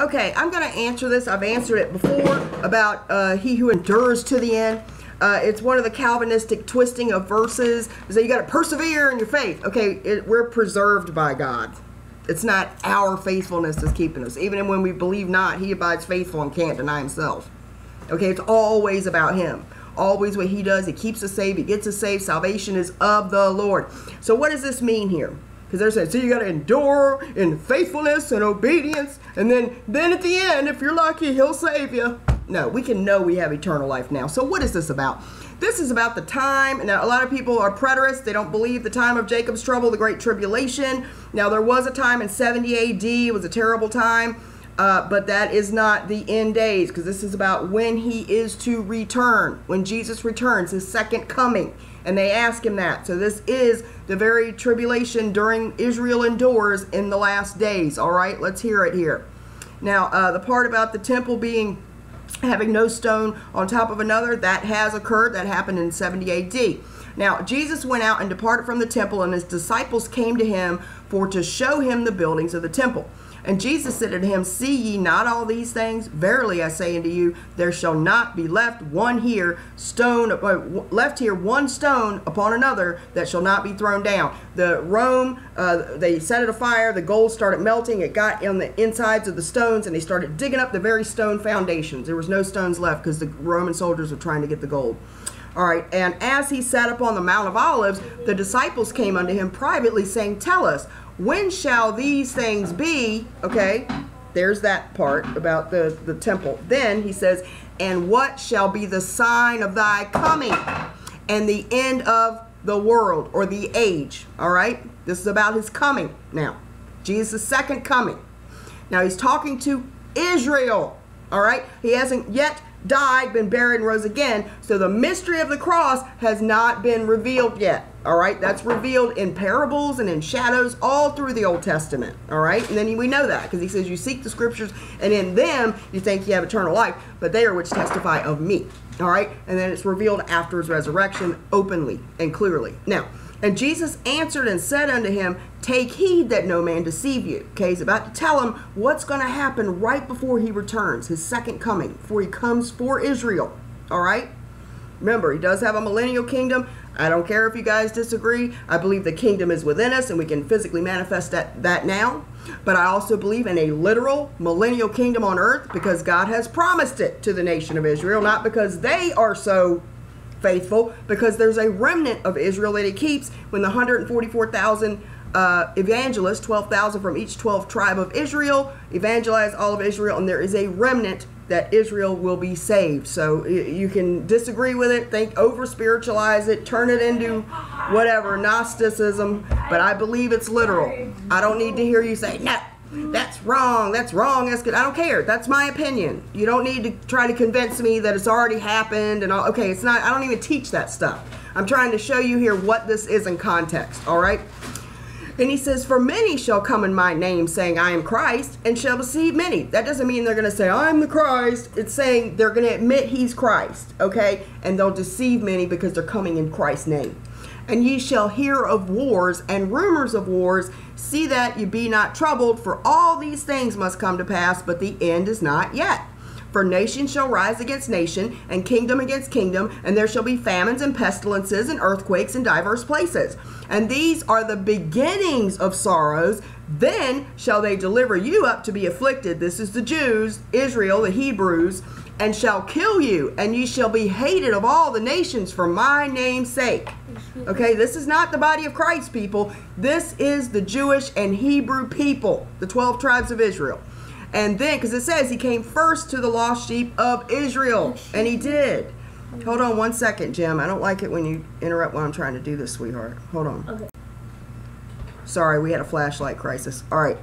Okay, I'm going to answer this. I've answered it before about uh, he who endures to the end. Uh, it's one of the Calvinistic twisting of verses. So you got to persevere in your faith. Okay, it, we're preserved by God. It's not our faithfulness that's keeping us. Even when we believe not, He abides faithful and can't deny Himself. Okay, it's always about Him. Always what He does, He keeps us saved, He gets us saved. Salvation is of the Lord. So, what does this mean here? Because they're saying, so you got to endure in faithfulness and obedience, and then, then at the end, if you're lucky, He'll save you. No, we can know we have eternal life now. So, what is this about? This is about the time. Now, a lot of people are preterists. They don't believe the time of Jacob's trouble, the Great Tribulation. Now, there was a time in 70 AD. It was a terrible time. Uh, but that is not the end days because this is about when he is to return, when Jesus returns, his second coming. And they ask him that. So this is the very tribulation during Israel endures in the last days. All right, let's hear it here. Now, uh, the part about the temple being having no stone on top of another, that has occurred. That happened in 70 AD. Now, Jesus went out and departed from the temple, and his disciples came to him for to show him the buildings of the temple. And Jesus said unto him, See ye not all these things? Verily I say unto you, there shall not be left one here stone uh, left here one stone upon another that shall not be thrown down. The Rome, uh, they set it afire. The gold started melting. It got on the insides of the stones, and they started digging up the very stone foundations. There was no stones left because the Roman soldiers were trying to get the gold. All right, and as he sat upon the Mount of Olives, the disciples came unto him privately, saying, Tell us, when shall these things be? Okay, there's that part about the, the temple. Then he says, and what shall be the sign of thy coming and the end of the world or the age? All right, this is about his coming now. Jesus' second coming. Now he's talking to Israel. All right, he hasn't yet died, been buried, and rose again. So the mystery of the cross has not been revealed yet. All right, that's revealed in parables and in shadows all through the Old Testament. All right, and then we know that because he says, You seek the scriptures, and in them you think you have eternal life, but they are which testify of me. All right, and then it's revealed after his resurrection openly and clearly. Now, and Jesus answered and said unto him, Take heed that no man deceive you. Okay, he's about to tell him what's going to happen right before he returns, his second coming, before he comes for Israel. All right? Remember, he does have a millennial kingdom. I don't care if you guys disagree. I believe the kingdom is within us and we can physically manifest that, that now. But I also believe in a literal millennial kingdom on earth because God has promised it to the nation of Israel, not because they are so faithful because there's a remnant of Israel that he keeps when the 144,000 uh, evangelists, 12,000 from each 12 tribe of Israel, evangelize all of Israel, and there is a remnant that Israel will be saved. So you can disagree with it, think over spiritualize it, turn it into whatever, Gnosticism, but I believe it's literal. I don't need to hear you say, no, that's wrong, that's wrong, that's good. I don't care. That's my opinion. You don't need to try to convince me that it's already happened and all. Okay, it's not, I don't even teach that stuff. I'm trying to show you here what this is in context, all right? And he says, For many shall come in my name, saying, I am Christ, and shall deceive many. That doesn't mean they're going to say, I'm the Christ. It's saying they're going to admit he's Christ, okay? And they'll deceive many because they're coming in Christ's name. And ye shall hear of wars and rumors of wars. See that you be not troubled, for all these things must come to pass, but the end is not yet. For nation shall rise against nation, and kingdom against kingdom, and there shall be famines and pestilences and earthquakes in diverse places. And these are the beginnings of sorrows. Then shall they deliver you up to be afflicted. This is the Jews, Israel, the Hebrews, and shall kill you, and ye shall be hated of all the nations for my name's sake. Okay, this is not the body of Christ, people. This is the Jewish and Hebrew people, the 12 tribes of Israel. And then, because it says he came first to the lost sheep of Israel, and he did. Hold on one second, Jim. I don't like it when you interrupt while I'm trying to do this, sweetheart. Hold on. Okay. Sorry, we had a flashlight crisis. All right.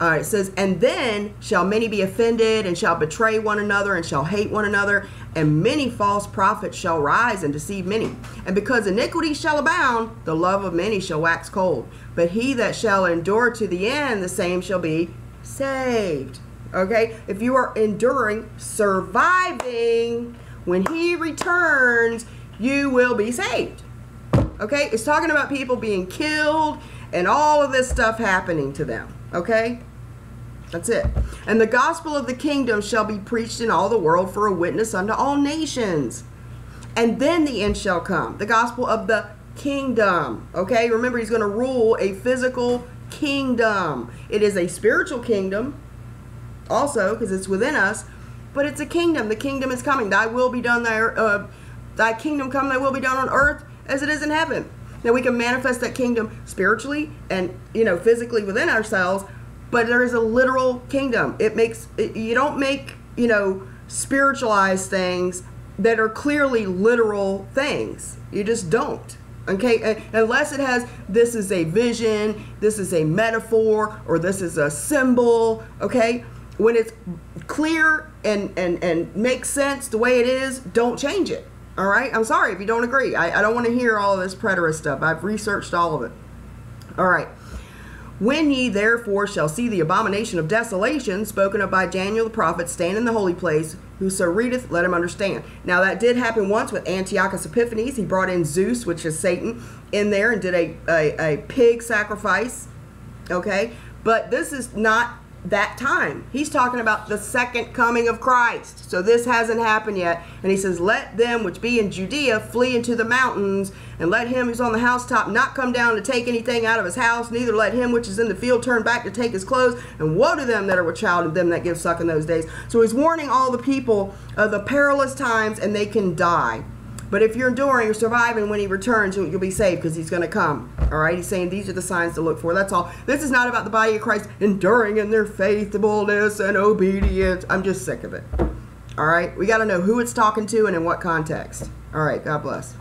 Uh, it says, And then shall many be offended, and shall betray one another, and shall hate one another, and many false prophets shall rise and deceive many. And because iniquity shall abound, the love of many shall wax cold. But he that shall endure to the end, the same shall be saved. Okay? If you are enduring, surviving, when he returns, you will be saved. Okay? It's talking about people being killed and all of this stuff happening to them. Okay? That's it. And the gospel of the kingdom shall be preached in all the world for a witness unto all nations. And then the end shall come. The gospel of the kingdom. Okay? Remember, he's going to rule a physical kingdom. It is a spiritual kingdom also because it's within us, but it's a kingdom. The kingdom is coming. Thy will be done, thy, uh, thy kingdom come, thy will be done on earth as it is in heaven. Now we can manifest that kingdom spiritually and you know physically within ourselves, but there is a literal kingdom. It makes you don't make you know spiritualized things that are clearly literal things. You just don't. Okay, uh, unless it has this is a vision, this is a metaphor, or this is a symbol. Okay, when it's clear and and and makes sense the way it is, don't change it. All right. I'm sorry if you don't agree. I, I don't want to hear all of this preterist stuff. I've researched all of it. All right. When ye therefore shall see the abomination of desolation spoken of by Daniel the prophet stand in the holy place, whoso readeth, let him understand. Now that did happen once with Antiochus Epiphanes. He brought in Zeus, which is Satan, in there and did a, a, a pig sacrifice. Okay? But this is not that time. He's talking about the second coming of Christ. So this hasn't happened yet. And he says, Let them which be in Judea flee into the mountains, and let him who's on the housetop not come down to take anything out of his house, neither let him which is in the field turn back to take his clothes. And woe to them that are with child and them that give suck in those days. So he's warning all the people of the perilous times, and they can die. But if you're enduring or surviving when he returns, you'll, you'll be saved because he's going to come. All right? He's saying these are the signs to look for. That's all. This is not about the body of Christ enduring in their faithfulness and obedience. I'm just sick of it. All right? We got to know who it's talking to and in what context. All right. God bless.